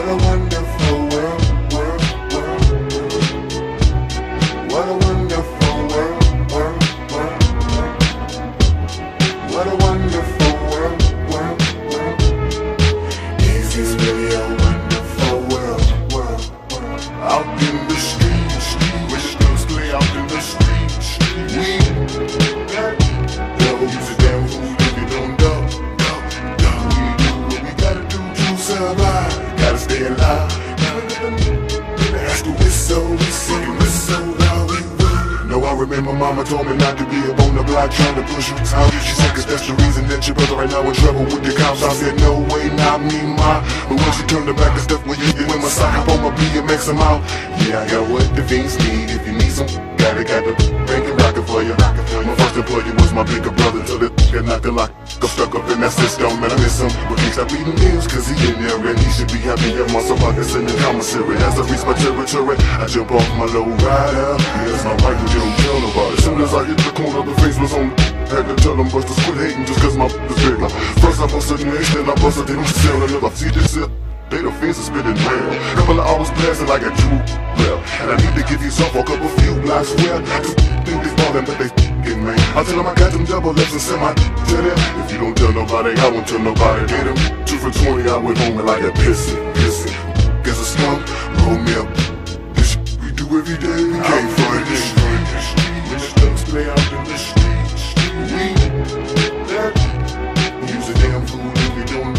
What a wonderful world, world, world. What a wonderful world, world, world. What a wonderful world, world, world. Is this really a wonderful world? Out in the out in the damn. We do what we gotta do to survive. Gotta whistle, while we run. No, I remember mama told me not to be up on the block trying to push you out. She said, cause that's the reason that your brother right now in trouble with the cops. I said, no way, not me, ma. But when she turned her back and stuff when you get my sock up on my BMX, I'm out. Yeah, I got what the fiends need. If you need some, got it, got the bank and rocket for you. First employee was my bigger brother till it got knocked the lock. Got stuck up in that system, and I miss him. But can't stop eating meals, cause he in there, and he should be happy. I'm on some pockets in the commissary. As I reach my territory, I jump off my low rider. Here's my but you don't tell nobody. As soon as I hit the corner, the face was on. Had to tell them busters quit hating just cause my is bigger. First I busted next, then I busted them sell another. See this shit. They the fence is spitting real. Couple of hours passing like a drew well. And I need to give you some a couple few blocks well. But they man. I tell them I got them double F's and send my to them. If you don't tell nobody, I won't tell nobody. Get them two for 20, I went home and like a pissy, pissy. Guess a skunk, roll me up. This we do every day, we can't find it. When the thugs play out in the street, street, we use a damn fool if we don't.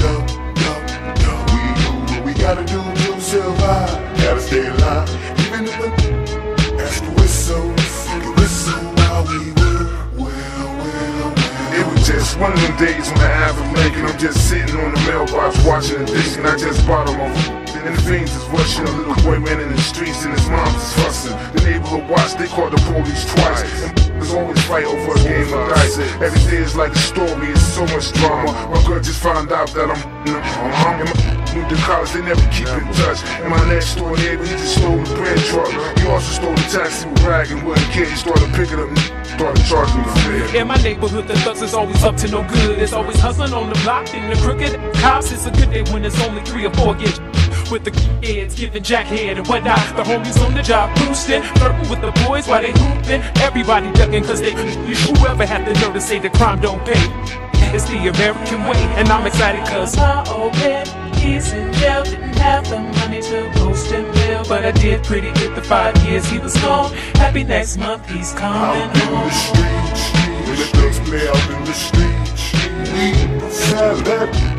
We do what we gotta do to survive. Gotta stay alive, even if the It was just one of them days when I have a making. I'm just sitting on the mailbox watching the dick, and I just bought him off. And the fiends is rushing. A little boy ran in the streets, and his mom's is fussing. The neighborhood watch, they called the police twice. And there's always fight over a game of dice. Every day is like a story, it's so much drama. My girl just found out that I'm. And my moved to college, they never keep in touch. And my next door neighbor, he just stole the bread truck. He also stole taxi with rag and wouldn't care. He started picking up, started charging me for. In my neighborhood, the thugs is always up to no good. It's always hustling on the block in the crooked cops. It's a good day when it's only three or four get with the heads giving jackhead and whatnot. The homies on the job boosting, flirting with the boys while they hooping. Everybody ducking cause they whoever had the nerve to say the crime don't pay. It's the American way, and I'm excited cause My old man, he's in jail. Didn't have the money to post and bill, but I did pretty good the five years he was gone. Happy next month he's coming Out in the home. street, street, when the thugs play out in the street, street. We sell that.